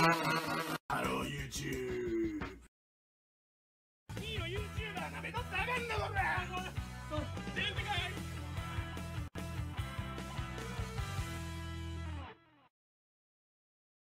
Hello, YouTube.